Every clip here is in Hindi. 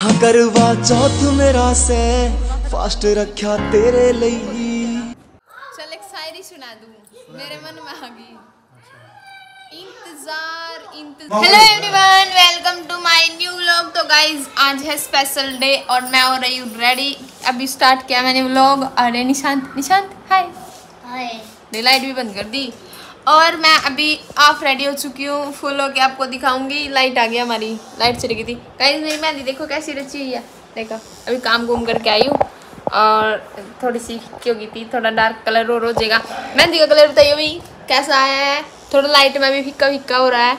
करवा चौथ मेरा से फास्ट रखा तेरे लिए चल एक शायरी सुना दू। मेरे मन में आ गई। इंतज़ार इंतज़ार। Hello everyone welcome to my new vlog तो गाइस आज है स्पेशल डे और मैं हो रही हूँ रेडी अभी स्टार्ट किया मैंने व्लॉग अरे Nishant Nishant hi hi delight भी बंद कर दी। और मैं अभी ऑफ़ रेडी हो चुकी हूँ। फुल होके आपको दिखाऊँगी। लाइट आ गई हमारी। लाइट चली गई थी। कहीं मेरी मेहंदी देखो कैसी रची है। देखो, अभी काम घूम करके आई हूँ। और थोड़ी सी फिक्की हो गई थी, थोड़ा डार्क कलर और हो जाएगा। मेहंदी का कलर बताइए भाई, कैसा आया है? थोड़ा लाइट में भी फिक्का फिक्का हो रहा है।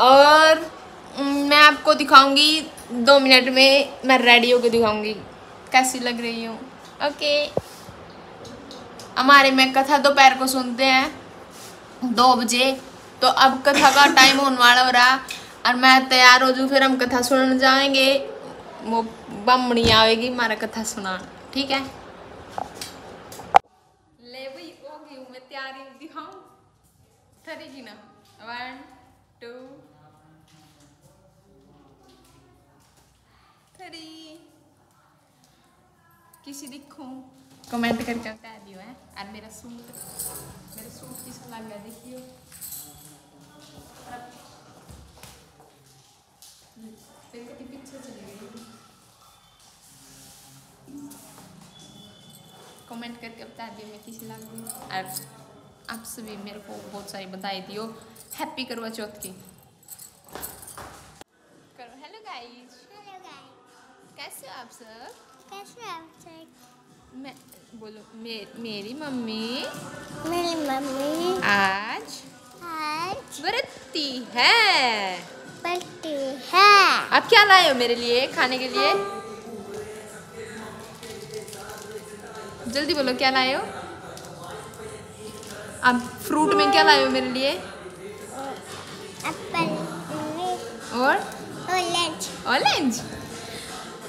और मैं आपको दिखाऊँगी, दो मिनट में मैं रेडी होकर दिखाऊँगी, कैसी लग रही हूँ। ओके हमारे में कथा दोपहर को सुनते हैं। दो बजे। तो अब कथा का टाइम होने वाला हो रहा। और मैं तैयार हो जूँ फिर हम कथा सुनने जाएँगे। वो बमनी आएगी हमारा कथा सुना ठीक है? ले भाई, हो गई मैं तैयारी दिखाऊँ। ठहरेगी ना। वन टू थ्री किसी दिखूं? कमेंट करके बता दियो है? और मेरा सूट मेरा सूट किस लग गया देखियो पीछे चली गई। कमेंट करके बता दियो मैं किसी लग गई और आप सभी मेरे को बहुत सारी बधाई दियो। हैप्पी करवा चौथ की। करो। हेलो गाइस हेलो गाइस कैसे हो आप सब? कैसे हैं आप सब? बोलो मे, मेरी मम्मी मेरी मम्मी आज आज व्रती है। बर्थडे है। आप क्या लाए हो मेरे लिए खाने के लिए? जल्दी बोलो क्या लाए हो? आप फ्रूट में क्या लाए हो मेरे लिए? एप्पल और? ऑरेंज। ऑरेंज।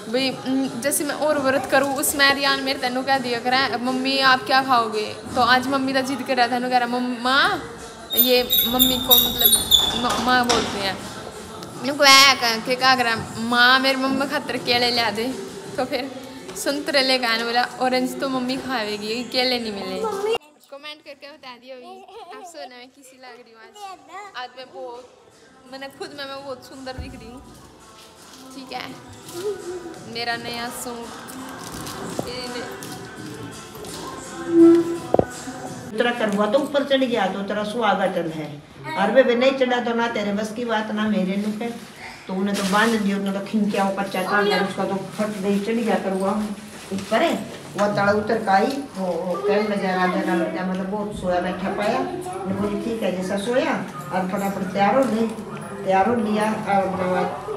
भाई जैसे मैं और व्रत करूँ उसमें रियान मेरे तेनों कह दिया करा, मम्मी, आप क्या खाओगे? तो आज मम्मी का जिद कर रहा था कह रहा मम्मा, ये मम्मी को मतलब माँ बोलते हैं। मैंने को ऐ, के क्या करा? माँ मेरी मम्मा खातर केले ला दे। तो फिर संतरे ले आने बोला ऑरेंज तो मम्मी खाएगी केले नहीं मिले। कमेंट करके बता दियो आप सोने में किसी लग रही हूँ आज। आज मैं बहुत, मैंने खुद, में, मैं बहुत सुंदर दिख रही हूँ। ठीक है। मेरा नया सूट। तेरा करवा तो ऊपर चढ़ गया तो तेरा सुहागटन है। और वे वे नहीं चढ़ा तो ना तेरे बस की बात, ना मेरे नु पे तो उन्हें तो बाँध दिया, उन्हें तो खिंचा कच्चा काट दिया उसका तो फट गई चढ़ गया करवा ऊपर है, वो तड़ा उतर का आई वो कैम में जरा जरा लड़का मतलब बहुत सोया बैठा पाया। बोली, ठीक है, जैसा सोया, और फटाफट तैयार हो गई तैयार हो लिया, और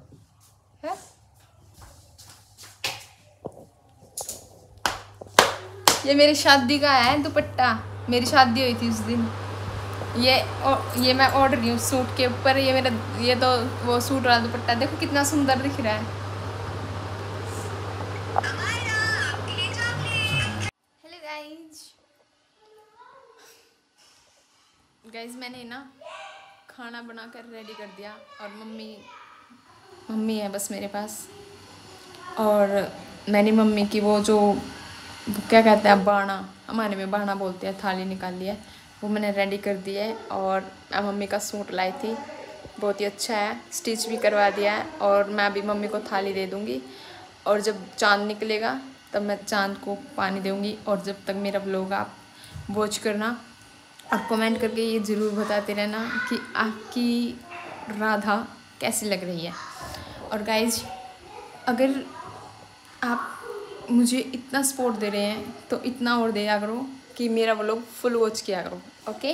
है? ये मेरी शादी का है, दुपट्टा। मेरी शादी हुई थी उस दिन। ये ये मैं ऑर्डर की हूँ सूट के ऊपर। ये मेरा, ये तो वो सूट वाला दुपट्टा। देखो कितना सुंदर दिख रहा है। गाइज़ मैंने ना खाना बनाकर रेडी कर दिया और मम्मी मम्मी है बस मेरे पास। और मैंने मम्मी की वो जो क्या कहते हैं, बाणा, हमारे में बाणा बोलते हैं, थाली निकाल लिया वो मैंने रेडी कर दिया है और मैं मम्मी का सूट लाई थी। बहुत ही अच्छा है स्टिच भी करवा दिया है और मैं अभी मम्मी को थाली दे दूँगी। और जब चाँद निकलेगा, तब मैं चाँद को पानी दूँगी और जब तक मेरा ब्लॉग आप वॉच करना और कमेंट करके ये ज़रूर बताते रहना कि आपकी राधा कैसी लग रही है। और गाइज़ अगर आप मुझे इतना सपोर्ट दे रहे हैं तो इतना और दिया करो कि मेरा वो लोग फुल वॉच किया करो ओके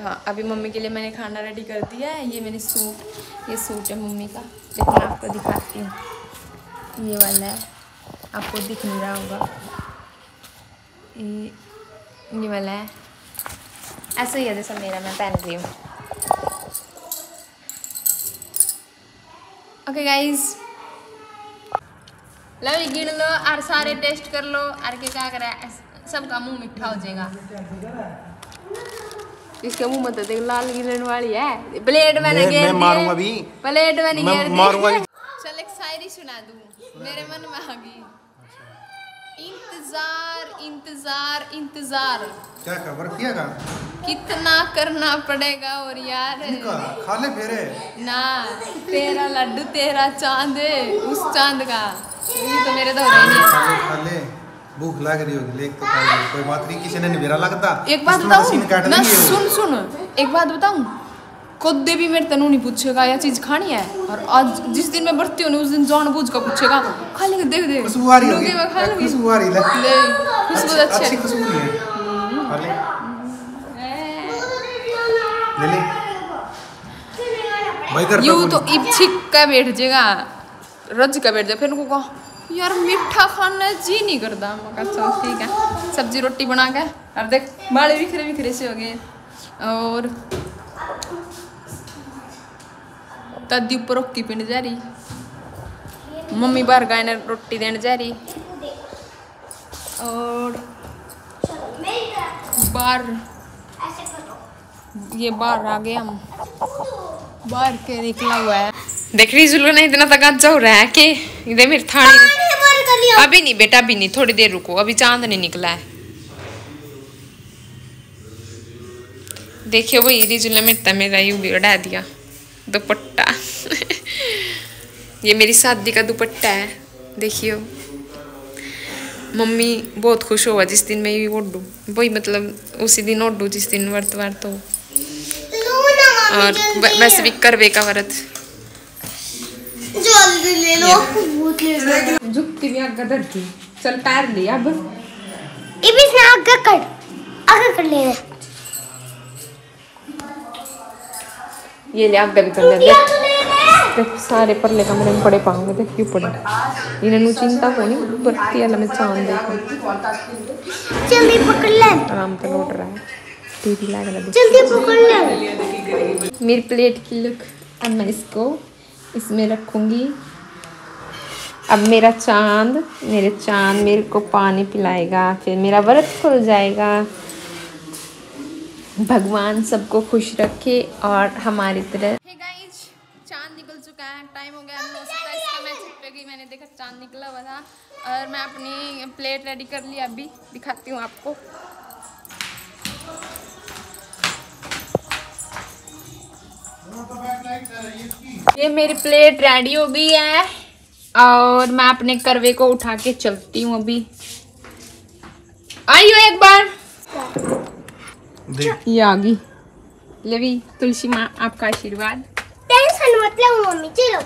हाँ अभी मम्मी के लिए मैंने खाना रेडी कर दिया है, ये मैंने सूट ये सूट है मम्मी का लेकिन आपको दिखाती हूँ। ये वाला है, आपको दिख नहीं रहा होगा। ये ये वाला है। ऐसा ही है जैसा मेरा, मैं पहन रही हूँ। ओके गाइस लो गिन लो और सारे टेस्ट कर लो और के क्या करा सबका मुँह मीठा हो जाएगा। इसके मुँह में तो देख लाल गिरने वाली है। प्लेट में मैं- घेर मारूँगा। अभी। प्लेट मैंने मैं घेर मारूँगा चल एक शायरी सुना दूँ। मेरे मन में आ गई। इंतज़ार इंतज़ार इंतज़ार। क्या खबर किया का कितना करना पड़ेगा और यार। खाले फेरे। ना तेरा लड्डू तेरा चाँद उस चाँद का। ये तो मेरे तो हो रही नहीं खाले भूख लग रही होगी लेक तो कोई बात नहीं किसी ने नहीं मेरा लगता। एक बात बताऊँ? ना सुन सुन। एक बात बताऊँ? कदे भी मेरे तनु नहीं पूछेगा यह चीज़ खानी है? और आज जिस दिन मैं बढ़ती हूँ उस दिन जान बूझ कर पूछेगा खा लेंगे देख देख। खुशबू आ रही खा लूँगी। खुशबू आ रही है खुशबू अच्छी- है खुशबू है ले। ले भाई घर यू तो इब छिक का बैठ जाएगा रज का बैठ जाए फिर उनको कहो यार मीठा खाना जी नहीं करता। मैं कहा चल ठीक है सब्ज़ी रोटी बना के और देख बाड़े बिखरे बिखरे से हो गए। और दादी ऊपर रोकी पिंड जा रही मम्मी बाहर गाय ने रोटी देने जा रही और बाहर ये बाहर आ गए हम। बाहर के निकला हुआ है। देख रही जुल्लू ने इतना तक हो रहा है कि इधर मेरी थाली अभी नहीं बेटा अभी नहीं थोड़ी देर रुको अभी चाँद नहीं निकला है। देखियो वही रिजुल ने मिटता मेरा यू भी उड़ा दिया। दुपट्टा ये मेरी शादी का दुपट्टा है देखियो। मम्मी बहुत खुश होगा जिस दिन मैं ये ओढ़ू। वही मतलब उसी दिन ओढ़ू जिस दिन व्रत व्रत हो। और वैसे भी करवे का व्रत। ले लो। झुकती भी आगे धरती चल पैर लिया अब। आगे कर आगे कर ले। ये ले आगे भी कर ले देख देख सारे परले कमरे में पड़े पाऊँगे देख क्यों पड़े इन्हें चिंता नहीं बत्ती वाला में चाँद देखो जल्दी पकड़ ले आराम से लौट रहा है टीवी लगा लगा जल्दी पकड़ ले मेरी प्लेट की लुक अब मैं इसको इसमें रखूँगी अब मेरा चाँद मेरे चाँद मेरे को पानी पिलाएगा फिर मेरा व्रत खुल जाएगा भगवान सबको खुश रखे और हमारी तरह है टाइम हो गया नौ सत्ताईस का मैं छत पे गई मैंने देखा चाँद निकला हुआ था। और मैं अपनी प्लेट रेडी कर ली अभी दिखाती हूँ आपको। ये मेरी प्लेट रेडी हो गई है और मैं अपने करवे को उठा के चलती हूँ अभी। आई हो एक बार। ये आ गई। लेवी तुलसी माँ आपका आशीर्वाद। टेंशन मत लो मम्मी चलो।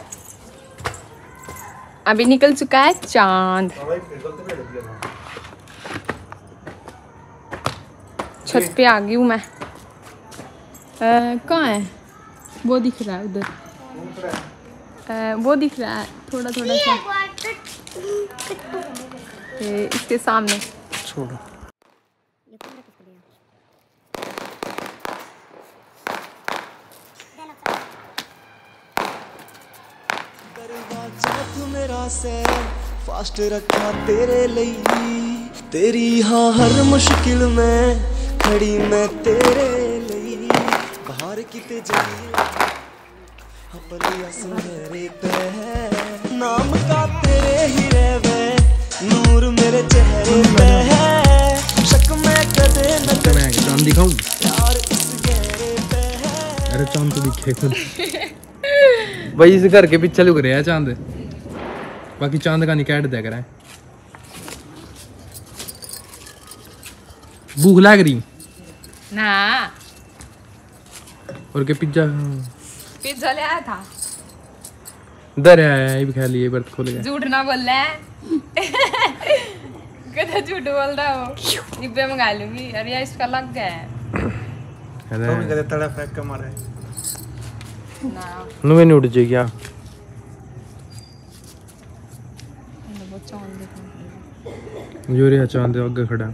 अभी निकल चुका है चाँद। छत पे आ गई हूँ मैं। कहाँ है? वो दिख रहा है उधर। वो दिख रहा है थोड़ा थोड़ा सा। तो इसके सामने। छोड़ो। से फास्ट रखा तेरे लिए तेरी हाँ हर मुश्किल में खड़ी मैं तेरे लिए बाहर कित जाए नाम का तेरे ही रह नूर मेरे चेहरे पे है। शक मैं कदे न चाँद दिखाऊँ? अरे चाँद तो दिखे खुद। भाई इस घर के पीछे लुक रहे हैं चाँद। बाकी चाँद का नहीं कैट दिया करा भूख लग रही? ना। और के पिज्जा? पिज्जा ले आया था। इधर है ये भी खा लिए बर्त खोल गया। झूठ ना बोल रहा है कहता झूठ बोल रहा हो? डिब्बे मंगा लूँगी। अरे यार इसका लग गया है। अरे। तड़ा फेंक के मारे। ना। नुवे नहीं उठ जाएगी देखना जो रे चांद दे आगे खड़ा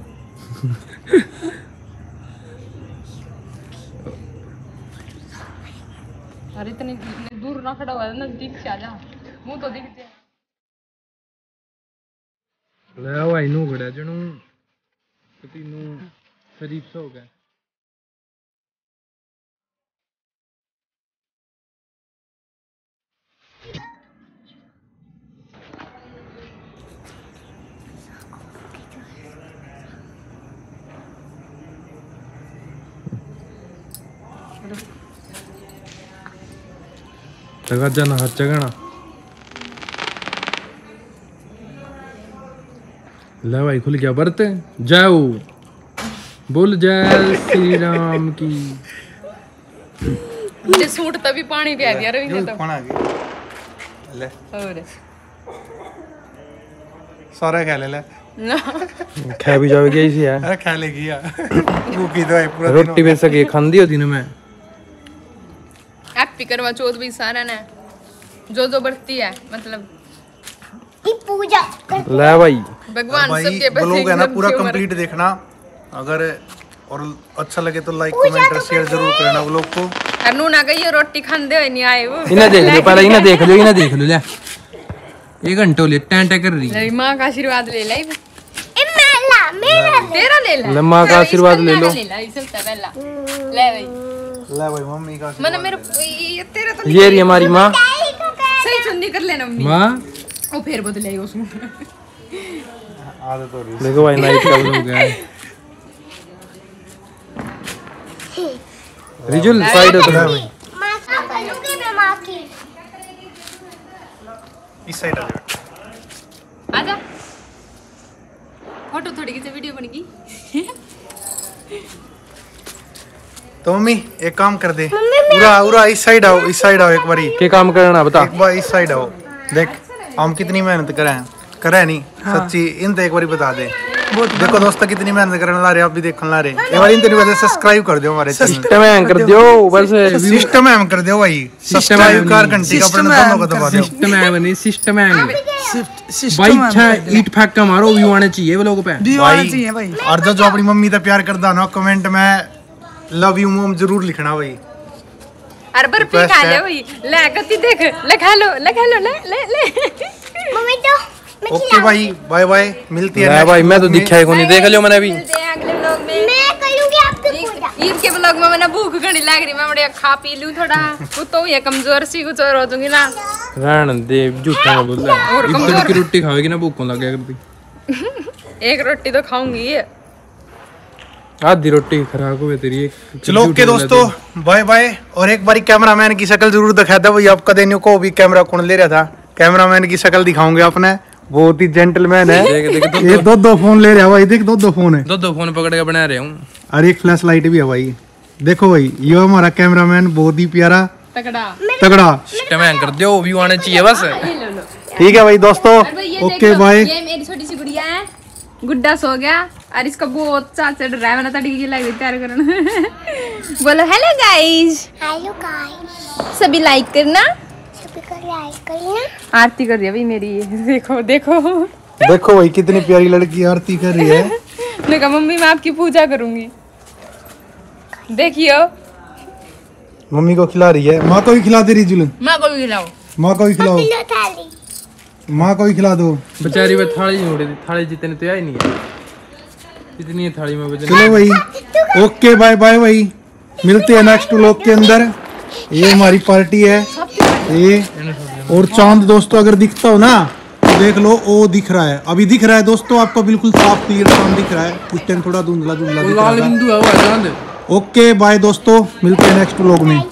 अरे इतनी इतनी दूर ना खड़ा हुआ है नजदीक से आ जा मुंह तो दिख जाए ਲੈ ਭਾਈ ਨੂੰ ਖੜਿਆ ਜਿਹਨੂੰ ਤੇ ਤੈਨੂੰ ਸ਼ਰੀਫ ਹੋ ਗਿਆ लगा जाना हर जगह ना ले भाई खुल गया बर्त जाओ बोल जय श्री राम की मुझे सूट तभी पानी पिया दिया रवि ने तो कौन आ गई ले और सारा खा ले ले खा भी जाओगे इसी है अरे खा लेगी यार भूखी तो है पूरा रोटी में सके खांदी हो ना मैं हैप्पी करवा चौथ भी सारा ने। जो जो बढ़ती है मतलब। पूजा। ले भाई। भगवान भाई सबके बस ब्लॉग है ना पूरा कंप्लीट देखना। अगर और अच्छा लगे तो लाइक कमेंट और शेयर ज़रूर करना ब्लॉग को। और नूना गई रोटी खांदे हुए नहीं आए वो। इन्हें देख लो पहले इन्हें देख लो इन्हें देख लो ले। एक घंटे हो लिए टैं टैं कर रही है। माँ का आशीर्वाद ले ला इब। ए मेला मेरा तेरा ले ले। माँ का आशीर्वाद ले लो ले। ला ये सबसे पहला ले भाई। ले भाई मम्मी का मैंने मेरे ये तेरा तो ये रही हमारी माँ। सही चुन्नी कर लेना मम्मी। माँ? वो फिर बदलेगा उसमें। आदत हो रही देखो भाई नाइट का हो। गया रिजुल साइड हो तो माँ का करूँगी मैं माँ की इस साइड आ जाओ आजा। फ़ोटो थोड़ी की वीडियो बनेगी तो मम्मी एक काम कर दे। पूरा पूरा इस साइड आओ इस साइड आओ एक बारी। के काम करना बता। एक बार इस साइड आओ। देख हम कितनी मेहनत करे। हैं करे हैं। नहीं सच्ची इन तो एक बारी बता दे। देखो दोस्तों कितनी मेहनत करने ला रहे आप भी देखने ला रहे एक बार इन तेरी वजह सब्सक्राइब कर दो हमारे चैनल सिस्टम है कर दियो बस सिस्टम है हम कर दो भाई। सब्सक्राइब कर घंटी का बटन दोनों को दबा दो सिस्टम है बनी सिस्टम है भाई अच्छा ईट फेंक का मारो व्यू आने चाहिए वो लोग पे। भाई और जो जो अपनी मम्मी से प्यार करता ना कमेंट में लव यू मोम ज़रूर लिखना भाई। अरे बर्फ़ी Request खा ले वही ले गति देख ले खा लो ले खा लो ले ले ले। मम्मी तो ओके भाई बाय बाय मिलती है next भाई मैं तो दिखा ही को नहीं देख लियो मैंने अभी। मिलते हैं अगले व्लॉग में। मैं करूँगी आपकी पूजा। ईद के ब्लॉग में मैंने भूख घनी लग रही मैं बढ़िया खा पी लूँ थोड़ा। वो तो ये कमज़ोर सी कुछ और हो जाऊँगी ना। रहन दे झूठा बोल। रहा है और इधर की रोटी खाओगी ना भूख लग गया करती एक रोटी तो खाऊँगी। आधी रोटी खराब हो गई तेरी एक चलो ओके दोस्तों बाय बाय और एक बारी कैमरामैन की शक्ल ज़रूर दिखा दो भाई आपका देने को भी कैमरा कौन ले रहा था? कैमरामैन की शक्ल दिखाऊँगे आपने। बहुत ही जेंटलमैन है। देख देख दो ये दो। दो फ़ोन ले रहा है भाई देख दो दो फ़ोन है। दो दो फ़ोन पकड़ के बना रहे हूँ। और एक फ्लैश लाइट भी है भाई। देखो भाई ये हमारा कैमरामैन बहुत ही प्यारा तगड़ा। तगड़ा। कर दियो व्यू आने चाहिए बस। लो ठीक है भाई दोस्तों। अरे ओके बाय मेरी छोटी सी गुड़िया है। गुड्डा सो गया। और इसका बहुत चाल चढ़ रहा है मैंने तड़ी की लग तैयार करना बोलो हेलो गाइस हेलो गाइस सभी लाइक करना। सभी को लाइक करना। आरती कर रही है भाई मेरी देखो देखो। देखो भाई कितनी प्यारी लड़की आरती कर रही है। मैं कहा मम्मी मैं आपकी पूजा करूँगी। देखियो। मम्मी को खिला रही है। माँ को भी खिला दे रही जुलन। माँ को भी खिलाओ। माँ को भी खिलाओ। माँ को भी खिला दो। बेचारी में थाली जोड़े थी थाली जितने तो आई नहीं। है इतनी थाली में वज़न। चलो भाई। ओके बाय बाय भाई। मिलते हैं नेक्स्ट व्लॉग के अंदर। ये हमारी पार्टी है। ये और चाँद दोस्तों अगर दिखता हो ना तो देख लो ओ दिख रहा है। अभी दिख रहा है दोस्तों आपको बिल्कुल साफ़ क्लियर चाँद दिख रहा है। कुछ टाइम थोड़ा धुंधला धुंधला ओके बाय दोस्तों। मिलते हैं नेक्स्ट व्लॉग में।